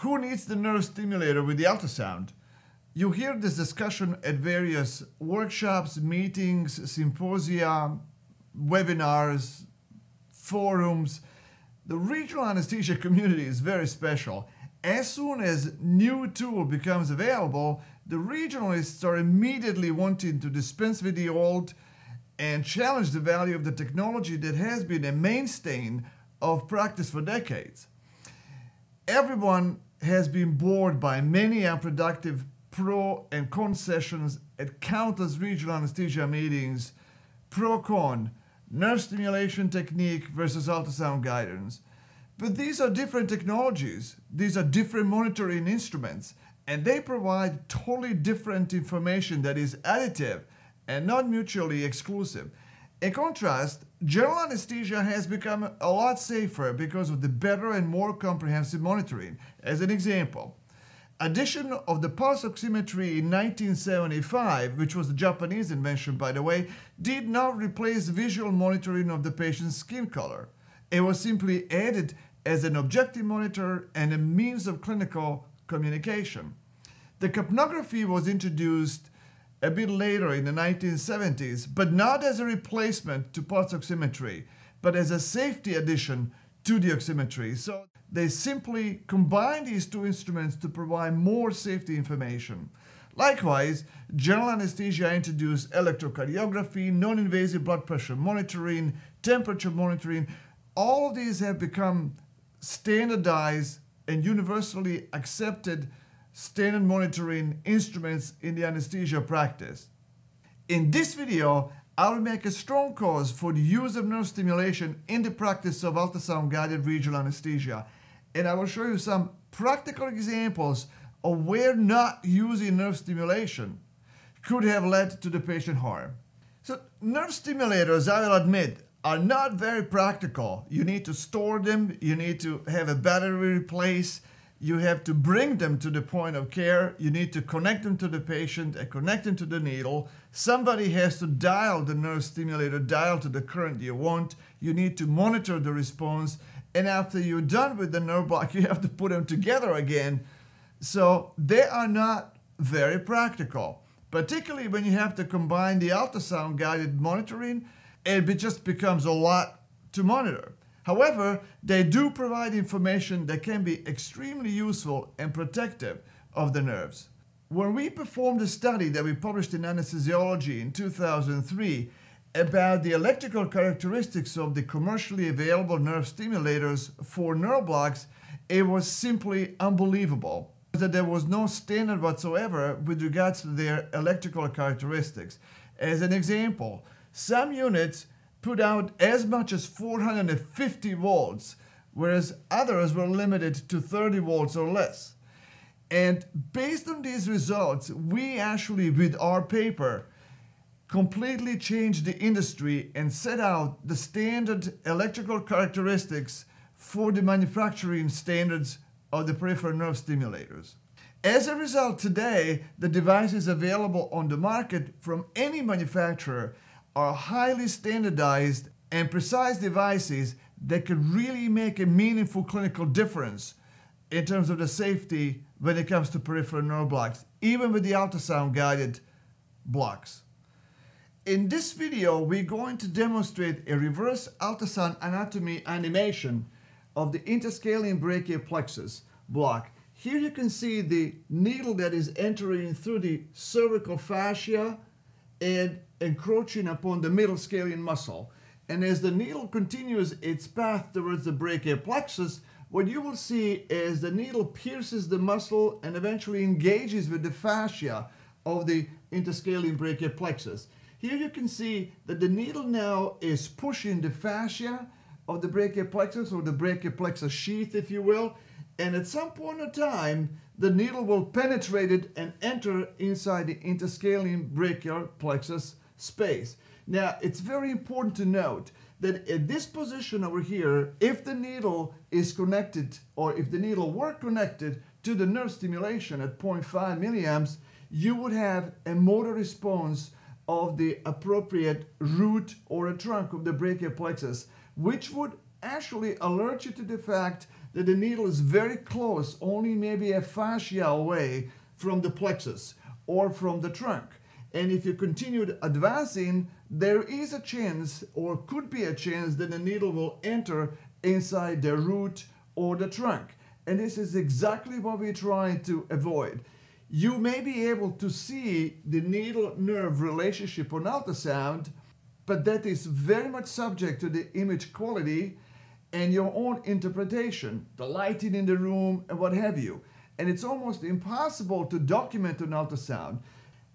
who needs the nerve stimulator with the ultrasound? You hear this discussion at various workshops, meetings, symposia, webinars, forums. The regional anesthesia community is very special. As soon as new tool becomes available, the regionalists are immediately wanting to dispense with the old and challenge the value of the technology that has been a mainstay of practice for decades. Everyone has been bored by many unproductive pro and con sessions at countless regional anesthesia meetings, pro con, nerve stimulation technique versus ultrasound guidance. But these are different technologies, these are different monitoring instruments, and they provide totally different information that is additive and not mutually exclusive. In contrast, general anesthesia has become a lot safer because of the better and more comprehensive monitoring. As an example, addition of the pulse oximetry in 1975, which was a Japanese invention by the way, did not replace visual monitoring of the patient's skin color. It was simply added as an objective monitor and a means of clinical communication. The capnography was introduced a bit later in the 1970s, but not as a replacement to pulse oximetry, but as a safety addition to the oximetry. So they simply combine these two instruments to provide more safety information. Likewise, general anesthesia introduced electrocardiography, non-invasive blood pressure monitoring, temperature monitoring. All of these have become standardized and universally accepted standard monitoring instruments in the anesthesia practice. In this video, I will make a strong cause for the use of nerve stimulation in the practice of ultrasound guided regional anesthesia, and I will show you some practical examples of where not using nerve stimulation could have led to the patient harm. So, nerve stimulators, I will admit, are not very practical. You need to store them, you need to have a battery replaced, you have to bring them to the point of care. You need to connect them to the patient and connect them to the needle. Somebody has to dial the nerve stimulator, dial to the current you want. You need to monitor the response. And after you're done with the nerve block, you have to put them together again. So they are not very practical, particularly when you have to combine the ultrasound guided monitoring. It just becomes a lot to monitor. However, they do provide information that can be extremely useful and protective of the nerves. When we performed a study that we published in Anesthesiology in 2003 about the electrical characteristics of the commercially available nerve stimulators for nerve blocks, it was simply unbelievable that there was no standard whatsoever with regards to their electrical characteristics. As an example, some units put out as much as 450 volts, whereas others were limited to 30 volts or less. And based on these results, we actually, with our paper, completely changed the industry and set out the standard electrical characteristics for the manufacturing standards of the peripheral nerve stimulators. As a result, today, the devices available on the market from any manufacturer are highly standardized and precise devices that could really make a meaningful clinical difference in terms of the safety when it comes to peripheral nerve blocks, even with the ultrasound guided blocks. In this video, we're going to demonstrate a reverse ultrasound anatomy animation of the interscalene brachial plexus block. Here you can see the needle that is entering through the cervical fascia and encroaching upon the middle scalene muscle. And as the needle continues its path towards the brachial plexus, what you will see is the needle pierces the muscle and eventually engages with the fascia of the interscalene brachial plexus. Here you can see that the needle now is pushing the fascia of the brachial plexus or the brachial plexus sheath, if you will, and at some point in time, the needle will penetrate it and enter inside the interscalene brachial plexus space. Now, it's very important to note that at this position over here, if the needle is connected or if the needle were connected to the nerve stimulation at 0.5 milliamps, you would have a motor response of the appropriate root or a trunk of the brachial plexus, which would actually alert you to the fact that the needle is very close, only maybe a fascia away from the plexus or from the trunk. And if you continued advancing, there is a chance or could be a chance that the needle will enter inside the root or the trunk. And this is exactly what we try to avoid. You may be able to see the needle nerve relationship on ultrasound, but that is very much subject to the image quality and your own interpretation, the lighting in the room and what have you. And it's almost impossible to document an ultrasound.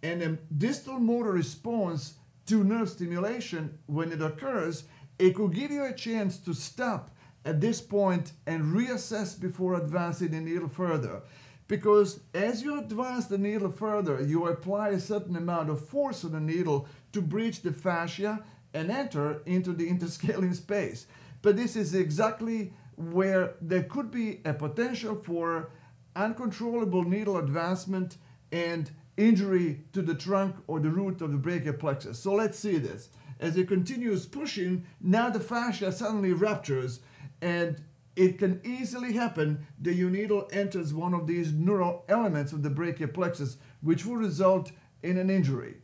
And a distal motor response to nerve stimulation, when it occurs, it could give you a chance to stop at this point and reassess before advancing the needle further. Because as you advance the needle further, you apply a certain amount of force on the needle to breach the fascia and enter into the interscalene space. But this is exactly where there could be a potential for uncontrollable needle advancement and injury to the trunk or the root of the brachial plexus. So let's see this. As it continues pushing, now the fascia suddenly ruptures and it can easily happen that your needle enters one of these neural elements of the brachial plexus, which will result in an injury.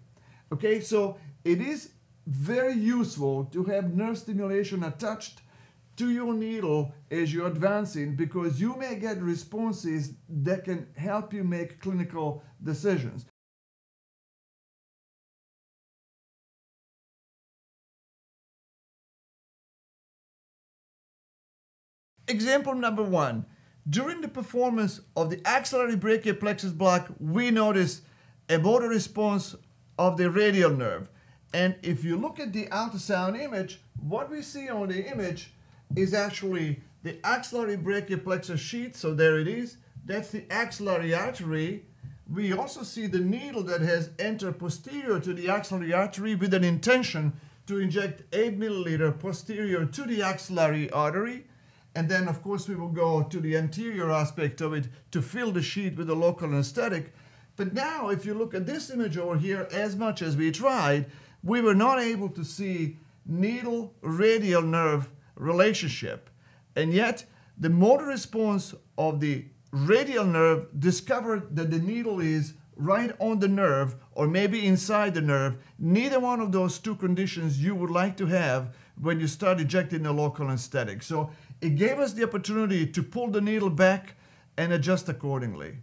Okay, so it is very useful to have nerve stimulation attached to your needle as you're advancing because you may get responses that can help you make clinical decisions. Example number one. During the performance of the axillary brachial plexus block, we notice a motor response of the radial nerve. And if you look at the ultrasound image, what we see on the image is actually the axillary brachial plexus sheath. So there it is. That's the axillary artery. We also see the needle that has entered posterior to the axillary artery with an intention to inject 8 milliliter posterior to the axillary artery. And then, of course, we will go to the anterior aspect of it to fill the sheet with a local anesthetic. But now, if you look at this image over here, as much as we tried, we were not able to see needle radial nerve relationship. And yet, the motor response of the radial nerve discovered that the needle is right on the nerve or maybe inside the nerve. Neither one of those two conditions you would like to have when you start injecting a local anesthetic. So it gave us the opportunity to pull the needle back and adjust accordingly.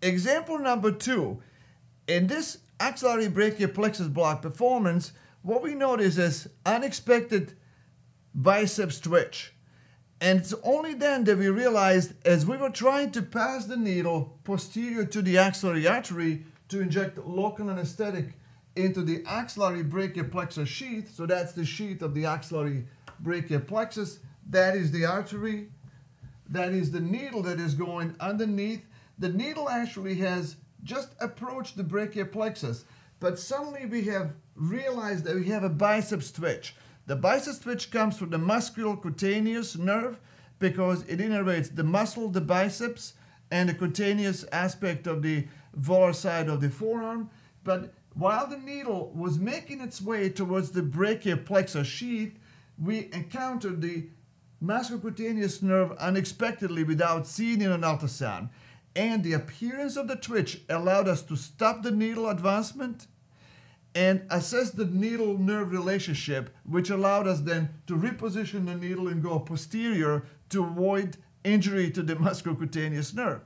Example number two, in this axillary brachial plexus block performance, what we notice is unexpected biceps twitch. And it's only then that we realized as we were trying to pass the needle posterior to the axillary artery to inject local anesthetic into the axillary brachial plexus sheath, so that's the sheath of the axillary brachial plexus, that is the artery. That is the needle that is going underneath. The needle actually has just approached the brachial plexus, but suddenly we have realized that we have a biceps twitch. The biceps twitch comes from the musculocutaneous nerve because it innervates the muscle, the biceps, and the cutaneous aspect of the volar side of the forearm. But while the needle was making its way towards the brachial plexus sheath, we encountered the musculocutaneous nerve unexpectedly without seeing an ultrasound. And the appearance of the twitch allowed us to stop the needle advancement and assess the needle nerve relationship, which allowed us then to reposition the needle and go posterior to avoid injury to the musculocutaneous nerve.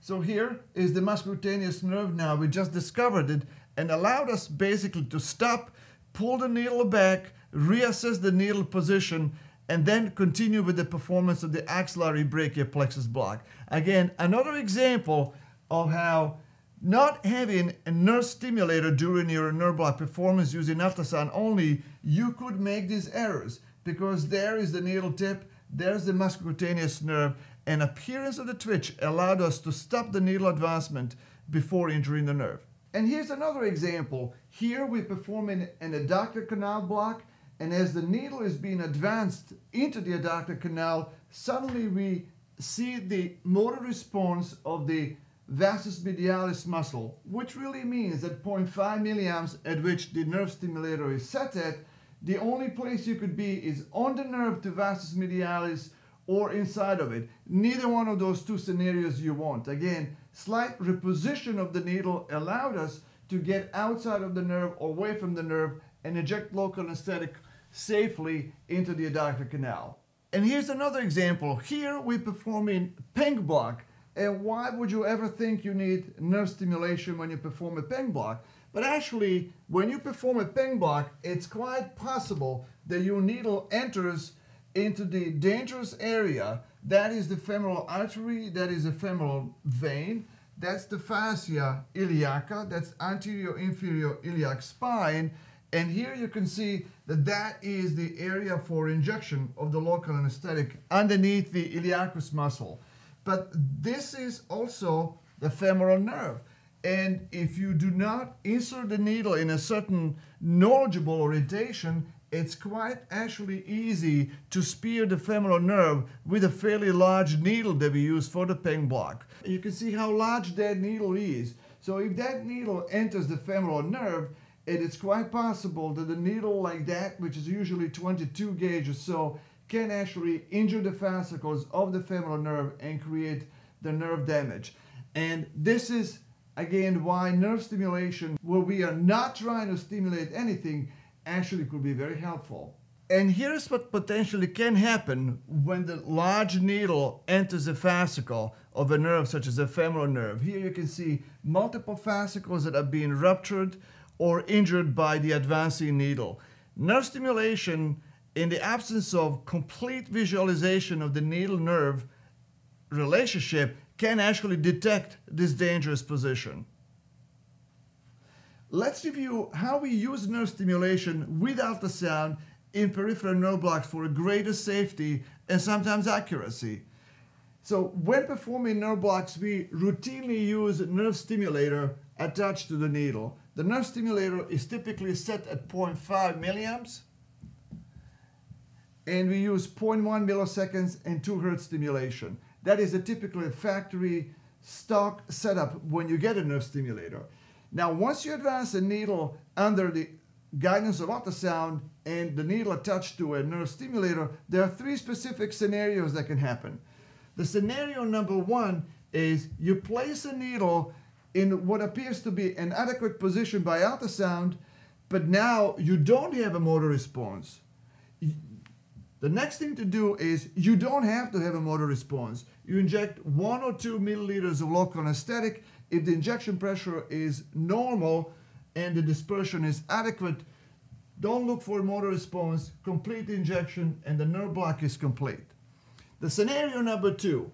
So here is the musculocutaneous nerve now. We just discovered it and allowed us basically to stop, pull the needle back, reassess the needle position, and then continue with the performance of the axillary brachial plexus block. Again, another example of how not having a nerve stimulator during your nerve block performance using ultrasound only, you could make these errors because there is the needle tip, there's the musculocutaneous nerve, and appearance of the twitch allowed us to stop the needle advancement before injuring the nerve. And here's another example. Here we're performing an adductor canal block and as the needle is being advanced into the adductor canal, suddenly we see the motor response of the vastus medialis muscle, which really means that 0.5 milliamps at which the nerve stimulator is set at, the only place you could be is on the nerve to vastus medialis or inside of it. Neither one of those two scenarios you want. Again, slight reposition of the needle allowed us to get outside of the nerve away from the nerve and inject local anesthetic safely into the adductor canal. And here's another example. Here we're performing PENG block. And why would you ever think you need nerve stimulation when you perform a PENG block? But actually, when you perform a PENG block, it's quite possible that your needle enters into the dangerous area. That is the femoral artery, that is the femoral vein, that's the fascia iliaca, that's anterior inferior iliac spine, and here you can see that that is the area for injection of the local anesthetic underneath the iliacus muscle. But this is also the femoral nerve. And if you do not insert the needle in a certain knowledgeable orientation, it's quite actually easy to spear the femoral nerve with a fairly large needle that we use for the PENG block. You can see how large that needle is. So if that needle enters the femoral nerve, it is quite possible that a needle like that, which is usually 22 gauge or so, can actually injure the fascicles of the femoral nerve and create the nerve damage. And this is, again, why nerve stimulation, where we are not trying to stimulate anything, actually could be very helpful. And here's what potentially can happen when the large needle enters the fascicle of a nerve such as the femoral nerve. Here you can see multiple fascicles that are being ruptured or injured by the advancing needle. Nerve stimulation in the absence of complete visualization of the needle nerve relationship can actually detect this dangerous position. Let's review how we use nerve stimulation with ultrasound in peripheral nerve blocks for greater safety and sometimes accuracy. So when performing nerve blocks, we routinely use a nerve stimulator attached to the needle. The nerve stimulator is typically set at 0.5 milliamps and we use 0.1 milliseconds and 2 hertz stimulation. That is a typically factory stock setup when you get a nerve stimulator. Now, once you advance the needle under the guidance of ultrasound and the needle attached to a nerve stimulator, there are three specific scenarios that can happen. The scenario number one is you place a needle in what appears to be an adequate position by ultrasound, but now you don't have a motor response. The next thing to do is you don't have to have a motor response. You inject one or two milliliters of local anesthetic. If the injection pressure is normal and the dispersion is adequate, don't look for a motor response, complete injection, and the nerve block is complete. The scenario number two,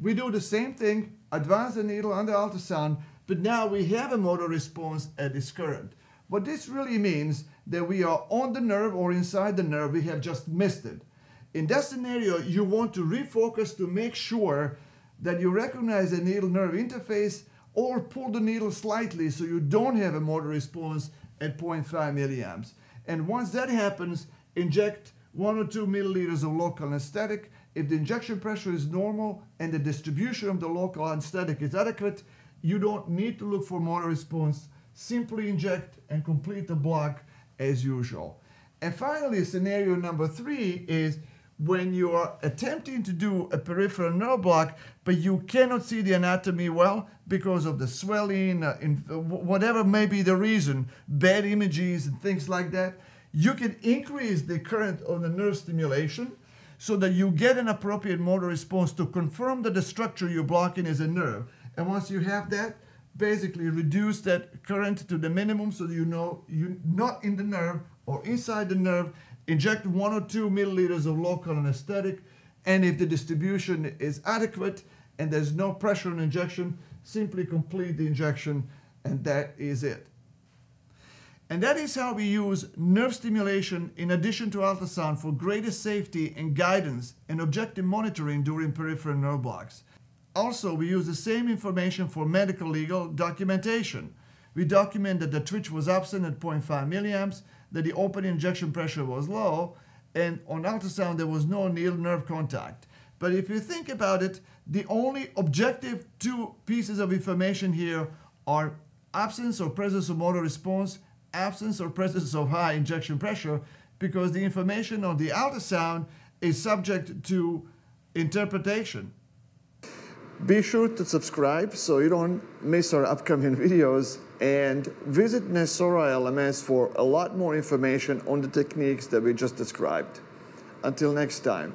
we do the same thing, advance the needle under ultrasound, but now we have a motor response at this current. What this really means that we are on the nerve or inside the nerve, we have just missed it. In that scenario, you want to refocus to make sure that you recognize the needle nerve interface or pull the needle slightly so you don't have a motor response at 0.5 milliamps. And once that happens, inject one or two milliliters of local anesthetic. If the injection pressure is normal and the distribution of the local anesthetic is adequate, you don't need to look for motor response. Simply inject and complete the block as usual. And finally, scenario number three is when you are attempting to do a peripheral nerve block, but you cannot see the anatomy well because of the swelling, uh, in, uh, whatever may be the reason, bad images and things like that, you can increase the current of the nerve stimulation so that you get an appropriate motor response to confirm that the structure you're blocking is a nerve. And once you have that, basically reduce that current to the minimum so you know you're not in the nerve or inside the nerve inject one or two milliliters of local anesthetic, and if the distribution is adequate and there's no pressure on injection, simply complete the injection, and that is it. And that is how we use nerve stimulation in addition to ultrasound for greater safety and guidance and objective monitoring during peripheral nerve blocks. Also, we use the same information for medical legal documentation. We document that the twitch was absent at 0.5 milliamps, that the open injection pressure was low, and on ultrasound there was no needle nerve contact. But if you think about it, the only objective two pieces of information here are absence or presence of motor response, absence or presence of high injection pressure, because the information on the ultrasound is subject to interpretation. Be sure to subscribe so you don't miss our upcoming videos and visit NYSORA LMS for a lot more information on the techniques that we just described. Until next time.